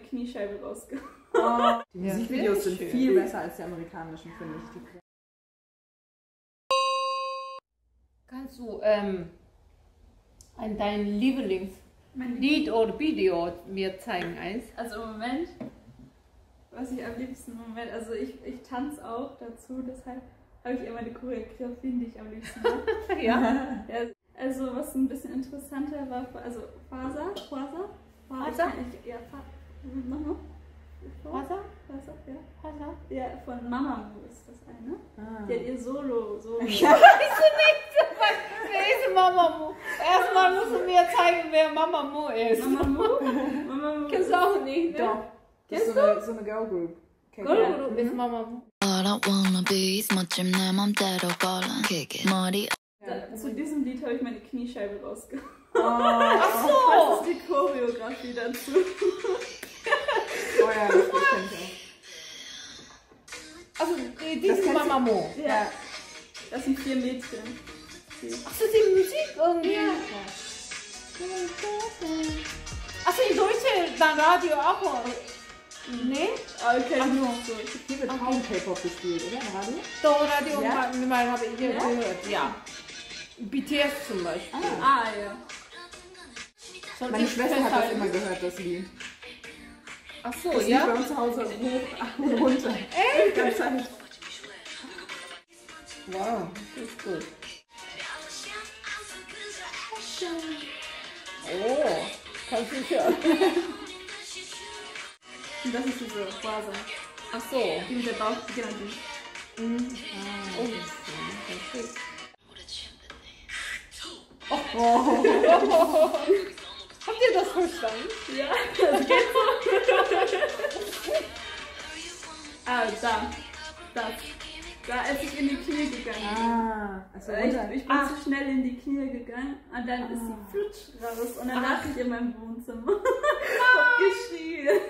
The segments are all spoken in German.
Kniescheibe rausgehauen. Oh, die Musikvideos sind schön. viel besser als die amerikanischen, finde ich. Die Kannst du ähm, ein dein Lieblingslied oder Video mir zeigen eins? Also im Moment, was ich am liebsten im Moment, also ich, ich tanze auch dazu, deshalb habe ich immer die Choreografien, die ich am liebsten mache. Ja. ja, also was ein bisschen interessanter war, also Faser, Faser, Wasser? Ja, Mama. Wasser? Wasser, ja. Wasser? Ja, von Mamamu ist das eine. Ah. Die hat ihr Solo, Solo. Ich weiß nicht, wer ist Mamamu? Erstmal musst du mir zeigen, wer Mamamu ist. Mamamu? Mu? Kennst du auch nicht, ne? Doch. Das ist so eine, so eine Girl Group. Girl Group ist mhm. Mama Zu diesem Lied habe ich meine Kniescheibe rausgehauen. Ach so! Das ist die Choreografie dazu. Oh ja, das, das kenn ich Also, die, die Das ist Mama auch. Ja, das sind vier Mädchen. Achso, die Musik irgendwie. Achso, in Deutsche, dann Radio auch. Nee? Okay, Ach so. Hier wird kaum K-Pop gespielt, oder? Radio? Doch, Radio Ja? mal, mal habe ich hier Ja? gehört, ja. BTS zum Beispiel. Ah, ja. Sollte Meine Schwester hat das immer gehört, das Lied. Achso, Das lief ja? bei uns zu Hause hoch und runter. Echt? Ganz. Wow, das ist gut. Oh, kannst du hören. Und das ist diese Phase. Achso. Die mit der Bauch, genau die. Oh, das ist Habt ihr das verstanden? Ja, das geht so. ah, da. Das. Da ist ich in die Knie gegangen. Ah, also Ich, runter. ich bin zu schnell in die Knie gegangen und dann ist sie flutsch raus und dann lag ich in meinem Wohnzimmer. hab geschrien.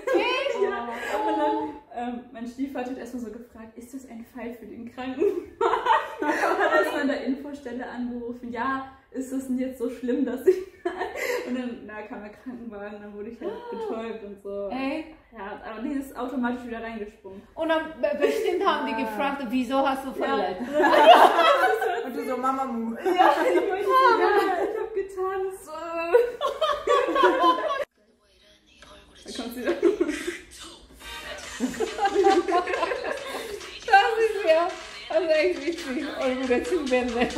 ja. Und dann, ähm, mein Stiefvater hat erstmal so gefragt, ist das ein Fall für den Krankenwagen? hat erstmal an der Infostelle angerufen, ja, ist das denn jetzt so schlimm, dass ich... na, kam der Krankenwagen, dann wurde ich halt betäubt und so. Ey. Ja, aber die ist automatisch wieder reingesprungen. Und dann be- bestimmt haben die gefragt, wieso hast du verletzt? Und du so, Mama Mu. Ja, ich ja, ich hab getanzt. Da kommt sie wieder. Das ist ja, das ist echt wichtig. Eure Rezenwände.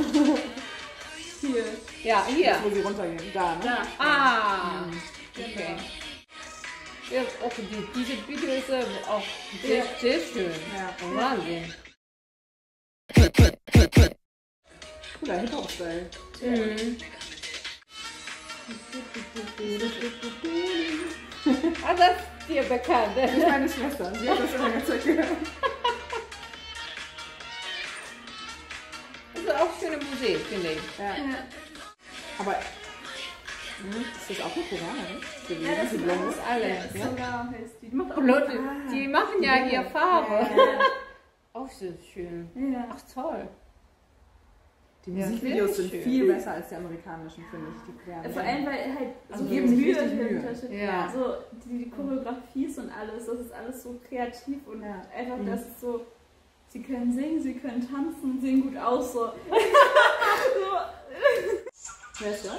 Hier. Ja, hier. Wo sie runtergehen. Da, ne? Da. Ah, okay. Ja, auch die, diese Video ist auch sehr, sehr schön. Ja. Wahnsinn. Cooler Hip-Hop-Style. Mhm. Ah, das ist dir bekannt. Das ist meine Schwester. Sie hat das immer gehört. Das ist auch schöne Musik, finde ich. Ja. Ja. Aber hm, ist das auch eine Koreanerin? gewesen, Ja, das die ist Blonde? Das alle. Ja, die. Macht auch Leute, die machen ja hier Farbe. Ja. Auch so schön. Ja. Ach toll. Die Musikvideos sind schön. viel besser als die amerikanischen, finde ich. Die. Vor allem, weil halt Also so Mühe dahinter steht. Ja. So die, die Choreografies und alles, das ist alles so kreativ und Ja. einfach Mhm. das ist so. Sie können singen, sie können tanzen, sehen gut aus. So. Wer ist das?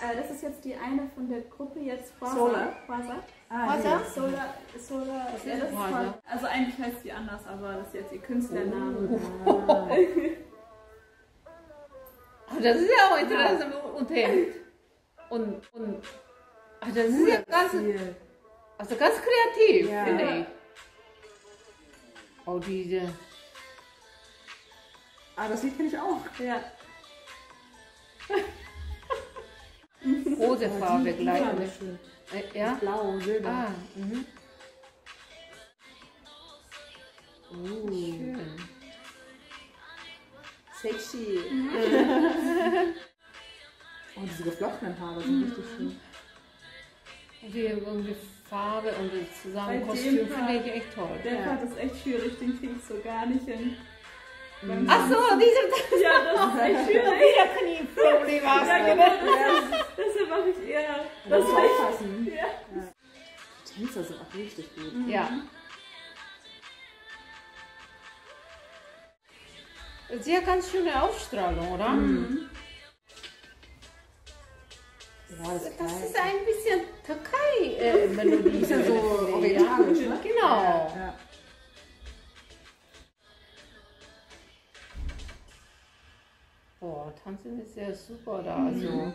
Äh, das ist jetzt die eine von der Gruppe jetzt Faser. Solar? Faser. Ah, hier. Solar, Solar, Was ja, das voll- Also eigentlich heißt sie anders, aber das ist jetzt ihr Künstlername. Ah. Ach, das ist ja auch interessant und Hemd. Und, und ach, das ist ja ganz, also ganz kreativ, Ja. finde ich. Oh, diese. Ah, das Lied kenne ich auch. Ja. Rote Farbe gleich. Äh, ja? Blau, Silber. Ah, mhm. Uh. Schön. Sexy. oh, diese geflochtenen Haare sind richtig schön. Und die irgendwie Farbe und das Bei zusammen dem Kostüm Part- finde ich echt toll. Der Ja. Part ist echt schwierig, den krieg ich so gar nicht hin. Beim Ach so, diese Ja, das ist echt schwierig. wieder Knieprobleme hast Ja, du, genau. ne? Deshalb mache ich eher Das muss aufpassen. Ja. Tänzer sind auch richtig gut. Ja. Sie hat ganz schöne Ausstrahlung, oder? Ja, das ist Das ist ein bisschen Türkei-Melodie. Ein bisschen so orientalisch, ne? Genau. Ja. Boah, tanzen ist ja super da. Also. Ja,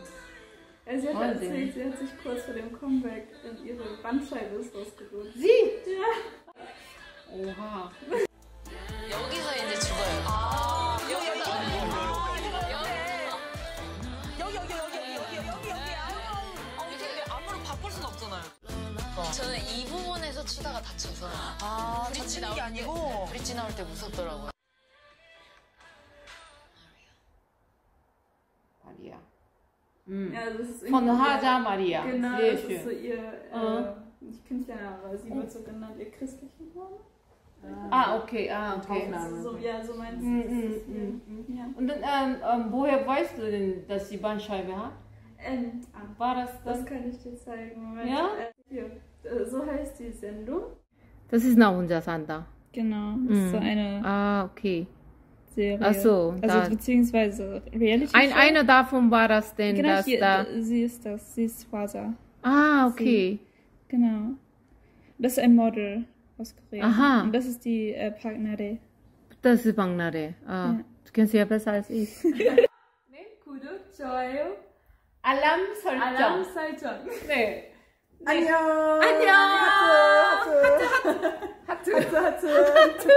sie hat Wahnsinn. erzählt, sie hat sich kurz vor dem Comeback in ihre Bandscheibe ist rausgerutscht. Sie? Ja. Oha. 여기서 이제 죽어요. 여기 여기 여기 여기 여기 여기 여기 여기 아 근데 아무런 바꿀 순 없잖아요. 저는 이 부분에서 추다가 다쳐서 아 브릿지 나올 게 때- 아니고 브릿지 나올 때 무섭더라고요. Mm. うん、いや、das ist Hada Maria. Genau, das ist so ihr, äh, mhm. nicht Künstlername, sie wird oh. so genannt, ihr christlichen Name. Ah, okay, ah, okay. So, ja, so meinst mhm, du mm, mm, mm, ja. Und dann, ähm, ähm, woher weißt du denn, dass sie Bandscheibe hat? Ähm, War das dann? Das kann ich dir zeigen. Moment. Ja? Äh, hier. Äh, so heißt die Sendung. Das ist nach unser Santa. Genau, das mhm. ist so eine... Ah, okay. Serie. Ach so, da- beziehungsweise Reality Ein, eine davon war das denn, Genau, dass hier, da... sie ist das, sie ist Hwaza. Ah, okay. Genau. Das ist ein Model aus Korea. Aha. Und das ist die äh, Park Nare. Das ist Bangnare. Ah, du kennst sie ja besser als ich. 네, 구독, 좋아요, 알람 설정. 알람 설정. 네. 안녕. 안녕. 하트, 하트. 하트. 하트, 하트.